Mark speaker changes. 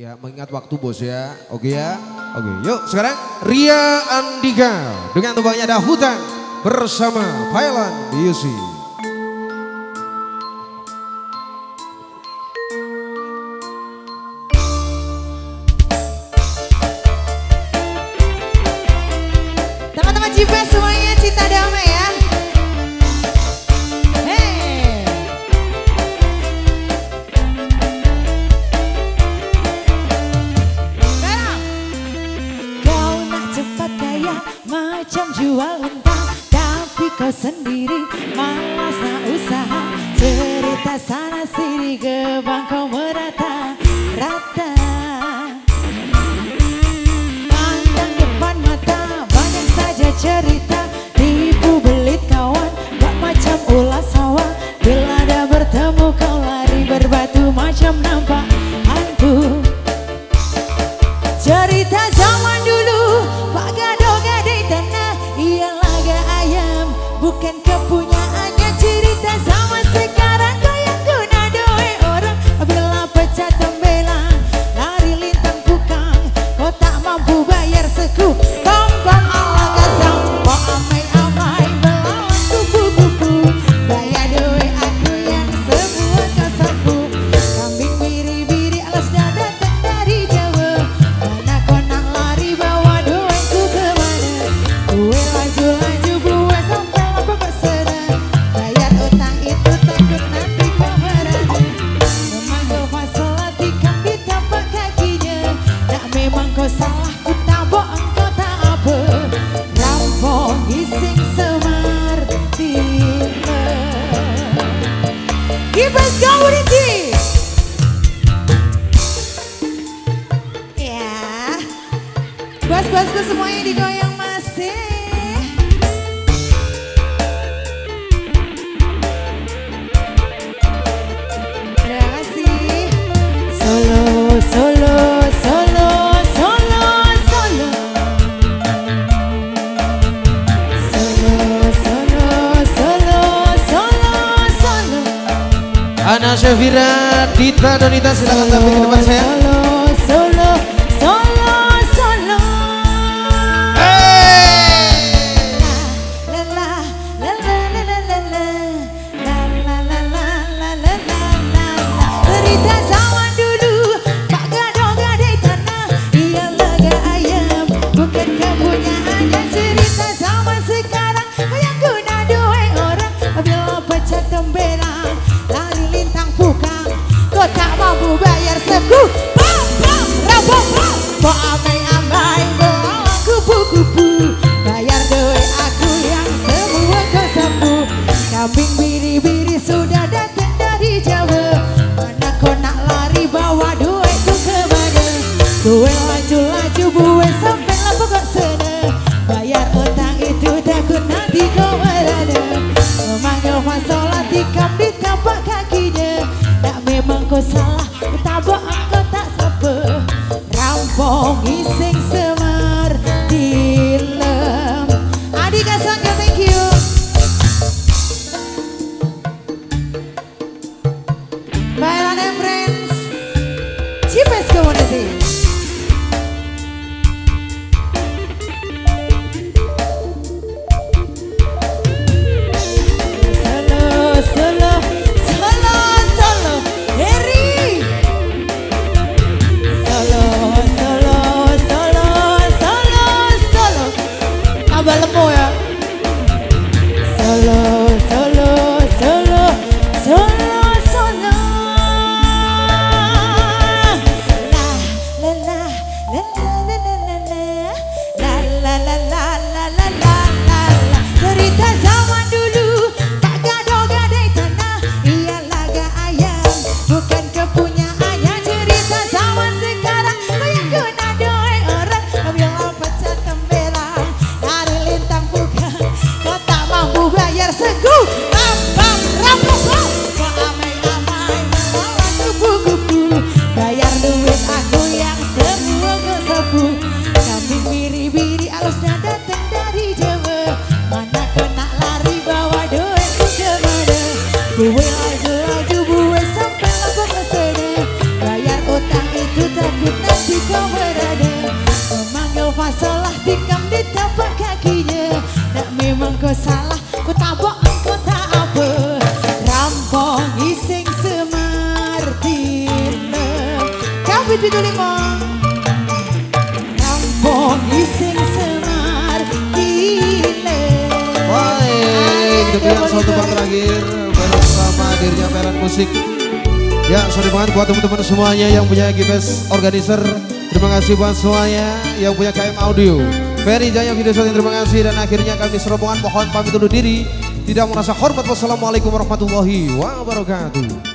Speaker 1: Ya mengingat waktu bos ya. Oke ya. Oke yuk sekarang Ria Andika. Dengan tubangnya ada hutan bersama Thailand Music.
Speaker 2: macam jual unta Tapi kau sendiri malas tak usaha. Cerita sana sini gebang kau Bas-basku semuanya digoyang masih. Eh. Terima kasih. Solo, solo, solo, solo, solo. Solo, solo, solo, solo, solo.
Speaker 1: Ana Syafira, Dita, Donita silakan tampil ke depan saya. vidas of Kau pipi lima Rampong iseng semar tine
Speaker 2: Baik, demikian satu part terakhir bersama dirinya Peran Musik. Ya, sorry banget buat teman-teman semuanya yang punya GPS Organizer. Terima kasih buat semuanya yang punya KM Audio. Ferry Jaya Video Shooting, terima kasih. Dan akhirnya kami serombongan mohon pamit undur diri. Tidak merasa hormat. Wassalamualaikum warahmatullahi wabarakatuh.